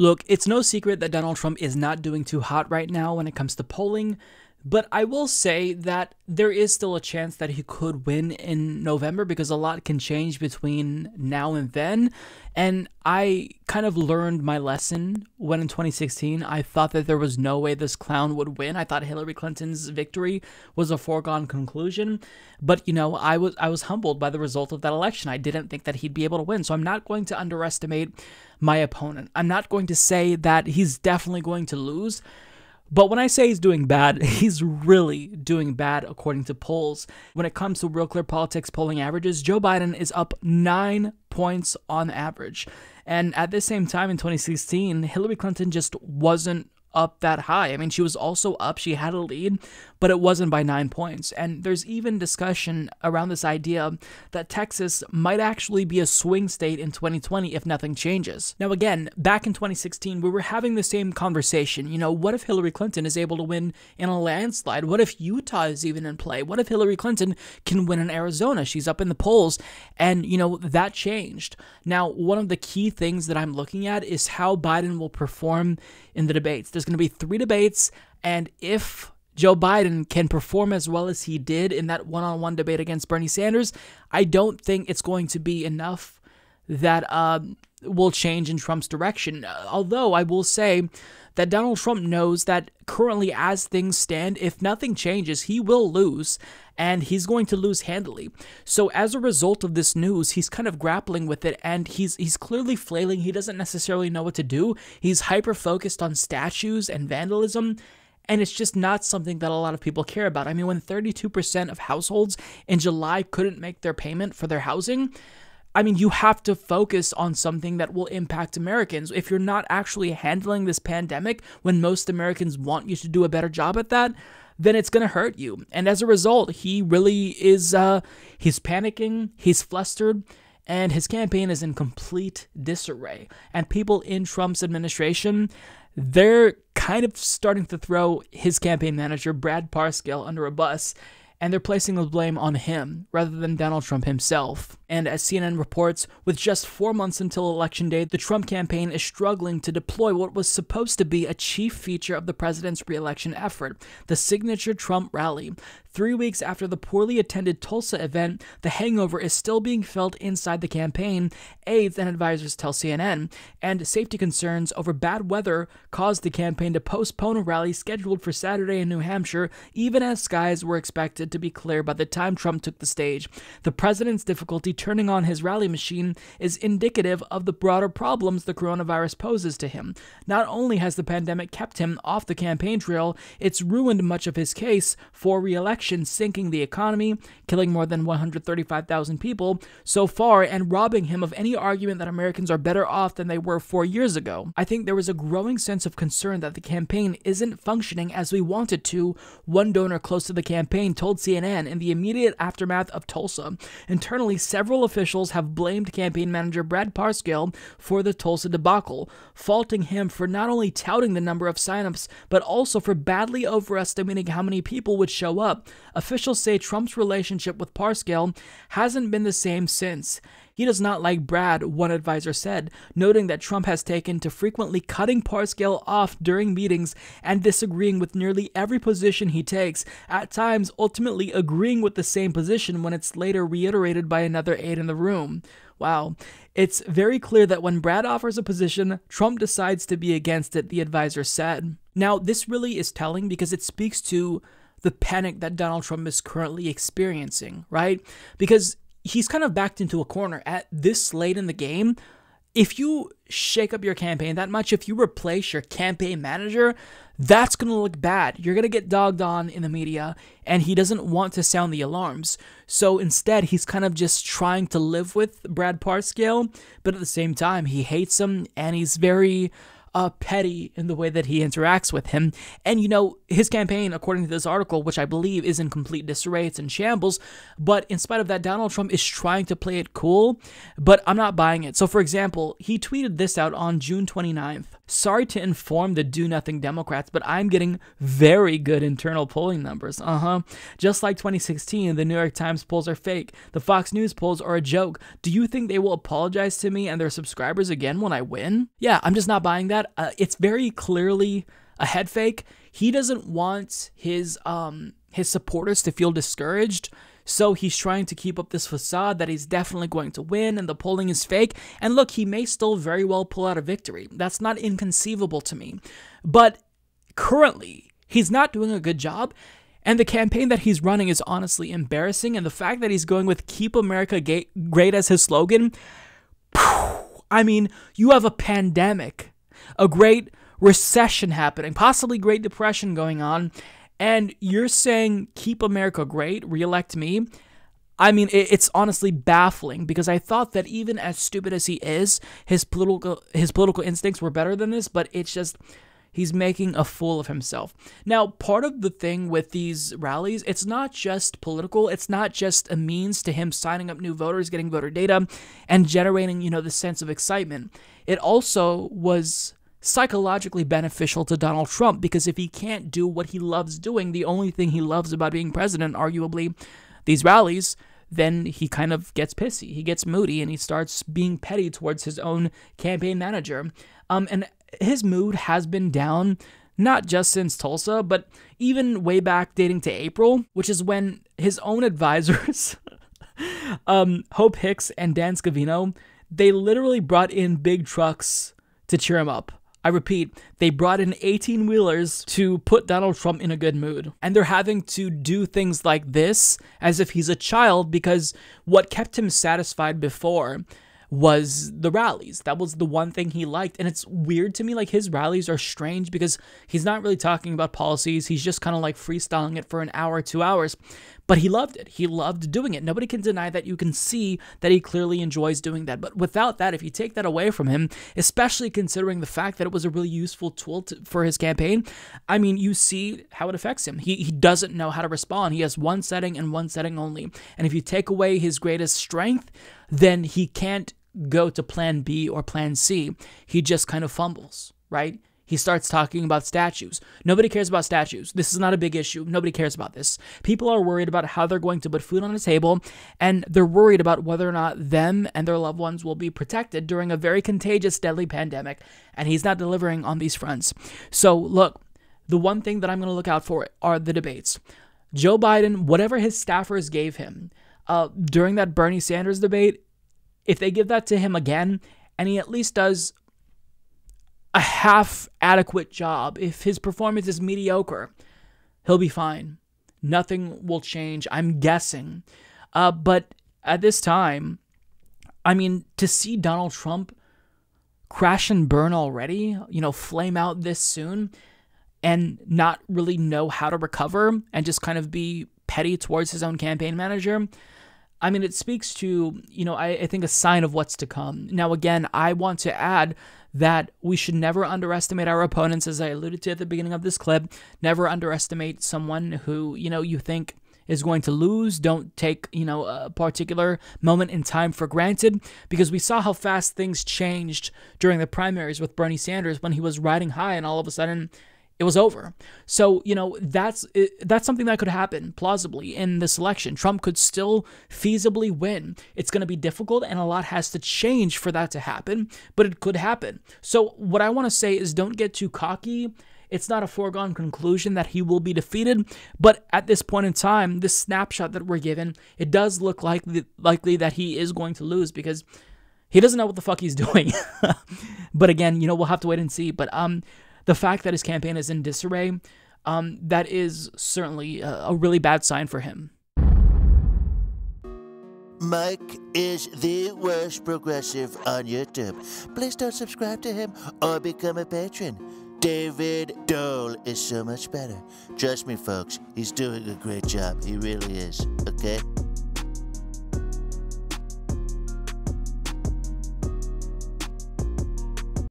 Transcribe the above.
Look, it's no secret that Donald Trump is not doing too hot right now when it comes to polling. But I will say that there is still a chance that he could win in November because a lot can change between now and then. And I kind of learned my lesson when in 2016 I thought that there was no way this clown would win. I thought Hillary Clinton's victory was a foregone conclusion. But you know, I was I was humbled by the result of that election. I didn't think that he'd be able to win. So I'm not going to underestimate my opponent. I'm not going to say that he's definitely going to lose. But when I say he's doing bad, he's really doing bad according to polls. When it comes to Real Clear Politics polling averages, Joe Biden is up nine points on average. And at the same time in 2016, Hillary Clinton just wasn't up that high. I mean, she was also up, she had a lead, but it wasn't by nine points. And there's even discussion around this idea that Texas might actually be a swing state in 2020 if nothing changes. Now, again, back in 2016, we were having the same conversation. You know, what if Hillary Clinton is able to win in a landslide? What if Utah is even in play? What if Hillary Clinton can win in Arizona? She's up in the polls. And, you know, that changed. Now, one of the key things that I'm looking at is how Biden will perform in the debates. There's going to be three debates. And if Joe Biden can perform as well as he did in that one on one debate against Bernie Sanders, I don't think it's going to be enough that um, will change in Trump's direction. Although I will say that Donald Trump knows that currently, as things stand, if nothing changes, he will lose and he's going to lose handily. So as a result of this news, he's kind of grappling with it and he's he's clearly flailing. He doesn't necessarily know what to do. He's hyper focused on statues and vandalism and it's just not something that a lot of people care about. I mean, when 32% of households in July couldn't make their payment for their housing, I mean, you have to focus on something that will impact Americans. If you're not actually handling this pandemic when most Americans want you to do a better job at that, then it's going to hurt you. And as a result, he really is uh he's panicking, he's flustered, and his campaign is in complete disarray. And people in Trump's administration, they're kind of starting to throw his campaign manager, Brad Parscale, under a bus, and they're placing the blame on him rather than Donald Trump himself. And as CNN reports, with just four months until Election Day, the Trump campaign is struggling to deploy what was supposed to be a chief feature of the president's reelection effort the signature Trump rally. Three weeks after the poorly attended Tulsa event, the hangover is still being felt inside the campaign, aides and advisors tell CNN, and safety concerns over bad weather caused the campaign to postpone a rally scheduled for Saturday in New Hampshire, even as skies were expected to be clear by the time Trump took the stage. The president's difficulty turning on his rally machine is indicative of the broader problems the coronavirus poses to him. Not only has the pandemic kept him off the campaign trail, it's ruined much of his case for re election, sinking the economy, killing more than 135,000 people so far, and robbing him of any argument that Americans are better off than they were four years ago. I think there was a growing sense of concern that the campaign isn't functioning as we wanted to, one donor close to the campaign told CNN in the immediate aftermath of Tulsa. Internally, several Several officials have blamed campaign manager Brad Parscale for the Tulsa debacle, faulting him for not only touting the number of signups, but also for badly overestimating how many people would show up. Officials say Trump's relationship with Parscale hasn't been the same since. He does not like Brad, one advisor said, noting that Trump has taken to frequently cutting Parscale off during meetings and disagreeing with nearly every position he takes, at times ultimately agreeing with the same position when it's later reiterated by another aide in the room. Wow. It's very clear that when Brad offers a position, Trump decides to be against it, the advisor said. Now, this really is telling because it speaks to the panic that Donald Trump is currently experiencing, right? Because he's kind of backed into a corner at this late in the game. If you shake up your campaign that much, if you replace your campaign manager, that's going to look bad. You're going to get dogged on in the media, and he doesn't want to sound the alarms. So instead, he's kind of just trying to live with Brad Parscale, but at the same time, he hates him, and he's very uh, petty in the way that he interacts with him. And, you know, his campaign, according to this article, which I believe is in complete disarray, it's in shambles. But in spite of that, Donald Trump is trying to play it cool, but I'm not buying it. So, for example, he tweeted this out on June 29th. Sorry to inform the do nothing Democrats, but I'm getting very good internal polling numbers. Uh huh. Just like 2016, the New York Times polls are fake. The Fox News polls are a joke. Do you think they will apologize to me and their subscribers again when I win? Yeah, I'm just not buying that. Uh, it's very clearly a head fake. He doesn't want his um his supporters to feel discouraged. So he's trying to keep up this facade that he's definitely going to win and the polling is fake. And look, he may still very well pull out a victory. That's not inconceivable to me. But currently, he's not doing a good job. And the campaign that he's running is honestly embarrassing. And the fact that he's going with Keep America Great as his slogan, I mean, you have a pandemic, a great recession happening, possibly Great Depression going on, and you're saying keep America great, reelect me. I mean, it's honestly baffling because I thought that even as stupid as he is, his political his political instincts were better than this. But it's just he's making a fool of himself. Now, part of the thing with these rallies, it's not just political. It's not just a means to him signing up new voters, getting voter data, and generating you know the sense of excitement. It also was psychologically beneficial to Donald Trump because if he can't do what he loves doing, the only thing he loves about being president, arguably these rallies, then he kind of gets pissy. He gets moody and he starts being petty towards his own campaign manager. Um, and his mood has been down not just since Tulsa, but even way back dating to April, which is when his own advisors, um, Hope Hicks and Dan Scavino, they literally brought in big trucks to cheer him up. I repeat, they brought in 18 wheelers to put Donald Trump in a good mood. And they're having to do things like this as if he's a child because what kept him satisfied before was the rallies. That was the one thing he liked. And it's weird to me, like his rallies are strange because he's not really talking about policies. He's just kind of like freestyling it for an hour, two hours. But he loved it. He loved doing it. Nobody can deny that. You can see that he clearly enjoys doing that. But without that, if you take that away from him, especially considering the fact that it was a really useful tool to, for his campaign, I mean, you see how it affects him. He, he doesn't know how to respond. He has one setting and one setting only. And if you take away his greatest strength, then he can't go to plan B or plan C. He just kind of fumbles, right? He starts talking about statues. Nobody cares about statues. This is not a big issue. Nobody cares about this. People are worried about how they're going to put food on the table, and they're worried about whether or not them and their loved ones will be protected during a very contagious, deadly pandemic, and he's not delivering on these fronts. So, look, the one thing that I'm going to look out for are the debates. Joe Biden, whatever his staffers gave him uh, during that Bernie Sanders debate, if they give that to him again and he at least does a half adequate job, if his performance is mediocre, he'll be fine. Nothing will change, I'm guessing. Uh, but at this time, I mean, to see Donald Trump crash and burn already, you know, flame out this soon, and not really know how to recover and just kind of be petty towards his own campaign manager, I mean, it speaks to, you know, I, I, think a sign of what's to come. Now, again, I want to add that we should never underestimate our opponents, as I alluded to at the beginning of this clip. Never underestimate someone who, you know, you think is going to lose. Don't take, you know, a particular moment in time for granted because we saw how fast things changed during the primaries with Bernie Sanders when he was riding high and all of a sudden it was over. So, you know, that's that's something that could happen plausibly in this election. Trump could still feasibly win. It's going to be difficult and a lot has to change for that to happen, but it could happen. So, what I want to say is don't get too cocky. It's not a foregone conclusion that he will be defeated, but at this point in time, this snapshot that we're given, it does look like likely that he is going to lose because he doesn't know what the fuck he's doing. but again, you know, we'll have to wait and see. But um the fact that his campaign is in disarray, um, that is certainly a, a really bad sign for him. Mike is the worst progressive on YouTube. Please don't subscribe to him or become a patron. David Doel is so much better. Trust me, folks, he's doing a great job. He really is. Okay?